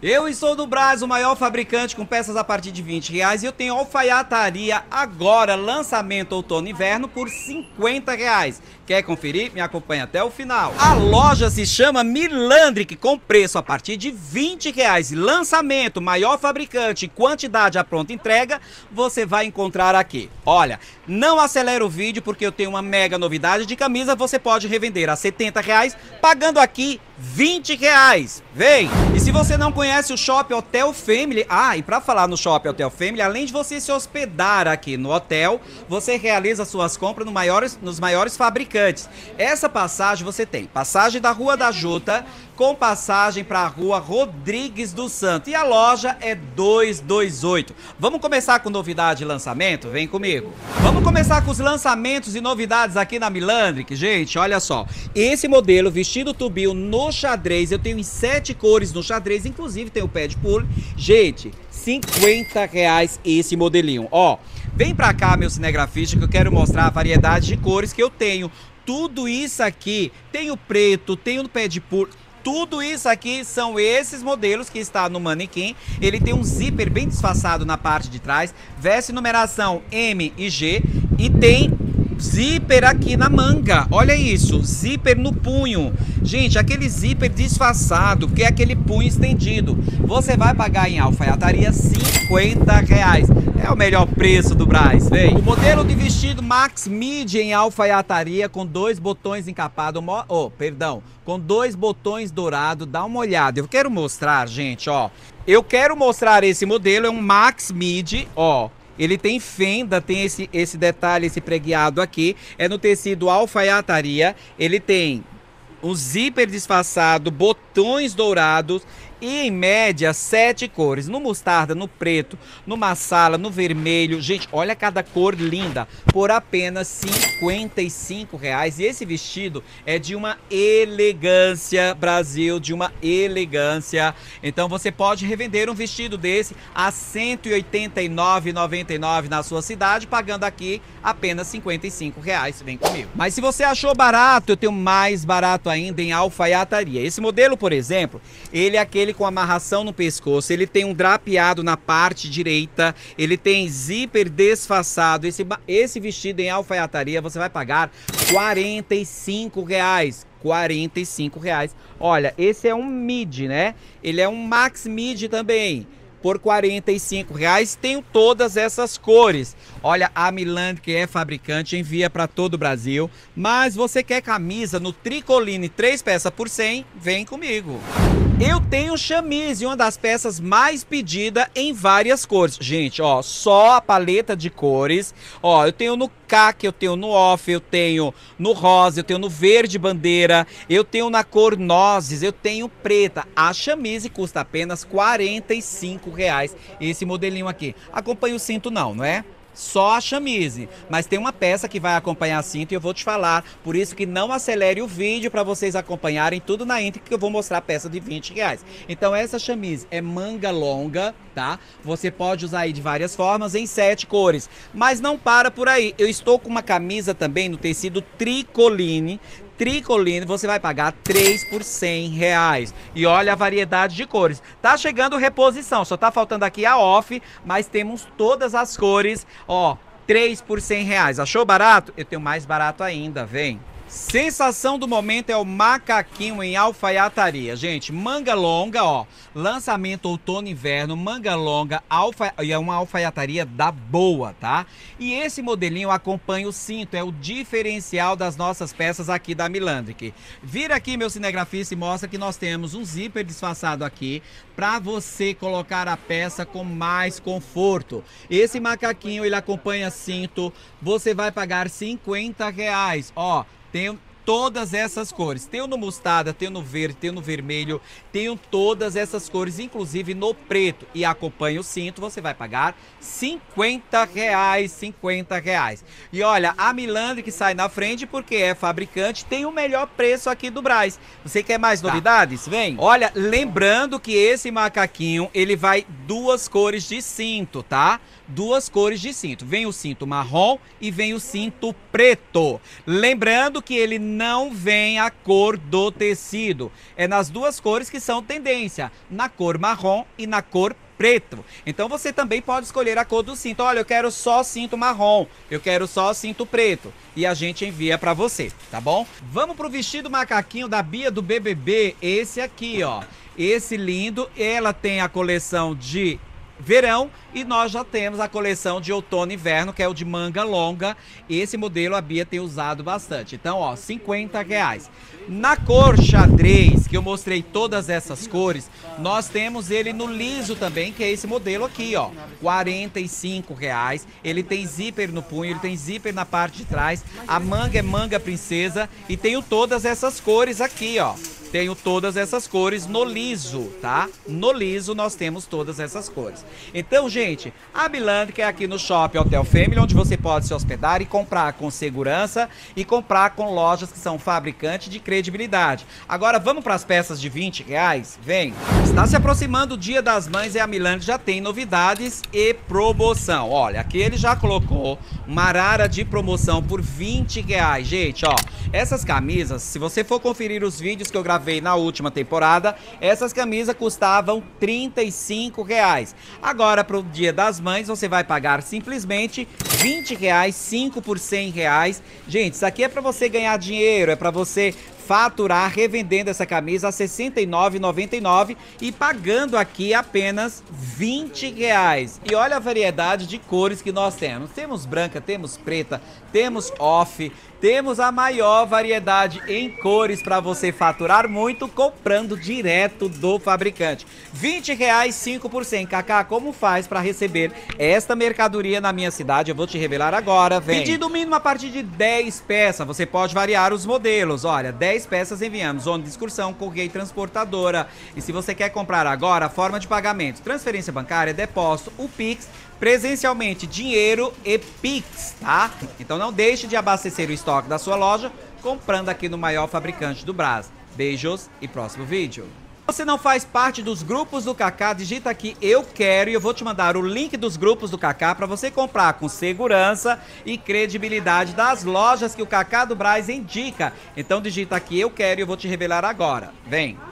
Eu estou no Brás, o maior fabricante com peças a partir de 20 reais e eu tenho alfaiataria agora, lançamento outono e inverno por 50 reais. Quer conferir? Me acompanha até o final. A loja se chama Milandric com preço a partir de 20 reais. Lançamento, maior fabricante quantidade à pronta entrega, você vai encontrar aqui. Olha, não acelera o vídeo porque eu tenho uma mega novidade de camisa, você pode revender a 70 reais, pagando aqui 20 reais. Vem! E se você não conhece o Shopping Hotel Family, ah, e para falar no Shopping Hotel Family, além de você se hospedar aqui no hotel, você realiza suas compras no maiores, nos maiores fabricantes. Essa passagem você tem passagem da Rua da Juta, com passagem para a rua Rodrigues do Santo. E a loja é 228. Vamos começar com novidade de lançamento? Vem comigo. Vamos começar com os lançamentos e novidades aqui na Milandric. Gente, olha só. Esse modelo vestido tubio no xadrez, eu tenho em sete cores no xadrez, inclusive tem o pé de pulo. Gente, 50 reais esse modelinho. Ó, vem pra cá, meu cinegrafista, que eu quero mostrar a variedade de cores que eu tenho. Tudo isso aqui, tem o preto, tem o pé de pulo tudo isso aqui são esses modelos que está no manequim. Ele tem um zíper bem disfarçado na parte de trás, veste numeração M e G e tem zíper aqui na manga. Olha isso, zíper no punho. Gente, aquele zíper disfarçado, que é aquele punho estendido. Você vai pagar em alfaiataria 50 reais. É o melhor preço do Braz, vem. O modelo de vestido Max Mid em alfaiataria com dois botões encapados, oh, perdão, com dois botões dourados, dá uma olhada. Eu quero mostrar, gente, ó. Eu quero mostrar esse modelo, é um Max Mid, ó. Ele tem fenda, tem esse, esse detalhe, esse preguiado aqui. É no tecido alfaiataria. Ele tem um zíper disfarçado, botões dourados e em média sete cores. No mostarda, no preto, no massala, no vermelho. Gente, olha cada cor linda por apenas 55 reais. E esse vestido é de uma elegância, Brasil, de uma elegância. Então você pode revender um vestido desse a R$ 189,99 na sua cidade, pagando aqui apenas 55 reais. Vem comigo. Mas se você achou barato, eu tenho mais barato ainda em alfaiataria. Esse modelo, por exemplo, ele é aquele com amarração no pescoço, ele tem um drapeado na parte direita, ele tem zíper desfaçado. Esse, esse vestido em alfaiataria você vai pagar 45 reais. 45 reais. Olha, esse é um mid, né? Ele é um max mid também por 45 reais. Tenho todas essas cores. Olha, a Milan, que é fabricante, envia para todo o Brasil. Mas você quer camisa no Tricoline 3 peças por 100? Vem comigo. Eu tenho chamise, uma das peças mais pedida em várias cores. Gente, ó, só a paleta de cores. Ó, eu tenho no caque, eu tenho no off, eu tenho no rosa, eu tenho no verde bandeira, eu tenho na cor nozes, eu tenho preta. A chamise custa apenas 45 reais. Esse modelinho aqui. Acompanha o cinto não, não é? Só a chamise. Mas tem uma peça que vai acompanhar a cinta e eu vou te falar. Por isso que não acelere o vídeo para vocês acompanharem tudo na intro que eu vou mostrar a peça de 20 reais. Então essa chamise é manga longa, tá? Você pode usar aí de várias formas, em sete cores. Mas não para por aí. Eu estou com uma camisa também no tecido tricoline tricoline, você vai pagar 3 por 100 reais. E olha a variedade de cores. Tá chegando reposição, só tá faltando aqui a off, mas temos todas as cores, ó, 3 por 100 reais. Achou barato? Eu tenho mais barato ainda, vem. Sensação do momento é o macaquinho em alfaiataria. Gente, manga longa, ó. Lançamento outono inverno, manga longa, alfa... e é uma alfaiataria da boa, tá? E esse modelinho acompanha o cinto, é o diferencial das nossas peças aqui da Milandric. Vira aqui, meu cinegrafista, e mostra que nós temos um zíper disfarçado aqui para você colocar a peça com mais conforto. Esse macaquinho, ele acompanha cinto, você vai pagar 50 reais, ó. Tenho todas essas cores. Tenho no mostarda, tenho no verde, tenho no vermelho, tenho todas essas cores, inclusive no preto. E acompanha o cinto, você vai pagar 50 reais, 50 reais. E olha, a Milandre que sai na frente porque é fabricante, tem o melhor preço aqui do Braz. Você quer mais tá. novidades? Vem. Olha, lembrando que esse macaquinho, ele vai duas cores de cinto, tá? Duas cores de cinto. Vem o cinto marrom e vem o cinto preto. Lembrando que ele não vem a cor do tecido. É nas duas cores que são tendência, na cor marrom e na cor preto. Então você também pode escolher a cor do cinto. Olha, eu quero só cinto marrom, eu quero só cinto preto. E a gente envia para você, tá bom? Vamos pro vestido macaquinho da Bia do BBB, esse aqui, ó. Esse lindo, ela tem a coleção de verão e nós já temos a coleção de outono e inverno, que é o de manga longa. Esse modelo a Bia tem usado bastante. Então, ó, 50 reais. Na cor xadrez, que eu mostrei todas essas cores, nós temos ele no liso também, que é esse modelo aqui, ó. 45 reais. Ele tem zíper no punho, ele tem zíper na parte de trás. A manga é manga princesa e tenho todas essas cores aqui, ó. Tenho todas essas cores no liso, tá? No liso nós temos todas essas cores. Então, gente, a Biland, que é aqui no Shopping Hotel Family, onde você pode se hospedar e comprar com segurança e comprar com lojas que são fabricantes de credibilidade. Agora, vamos para as peças de 20 reais? Vem! Está se aproximando o Dia das Mães e a Milan já tem novidades e promoção. Olha, aqui ele já colocou uma arara de promoção por 20 reais. Gente, ó, essas camisas, se você for conferir os vídeos que eu gravei na última temporada, essas camisas custavam 35 reais. Agora, para o Dia das Mães, você vai pagar simplesmente 20 reais, 5 por 100 reais. Gente, isso aqui é para você ganhar dinheiro, é para você faturar revendendo essa camisa a R$ 69,99 e pagando aqui apenas 20 reais. E olha a variedade de cores que nós temos. Temos branca, temos preta, temos off, temos a maior variedade em cores para você faturar muito comprando direto do fabricante. 20 reais 5 por 100. Kaká, como faz para receber esta mercadoria na minha cidade? Eu vou te revelar agora, vem. Pedido mínimo a partir de 10 peças. Você pode variar os modelos. Olha, 10 peças enviamos. Zona de excursão, correio transportadora. E se você quer comprar agora, forma de pagamento, transferência bancária, depósito, o Pix presencialmente dinheiro e Pix, tá? Então não deixe de abastecer o estoque da sua loja comprando aqui no maior fabricante do Brasil. Beijos e próximo vídeo. Você não faz parte dos grupos do Kaká, digita aqui eu quero e eu vou te mandar o link dos grupos do Kaká para você comprar com segurança e credibilidade das lojas que o Kaká do Braz indica. Então digita aqui eu quero e eu vou te revelar agora. Vem!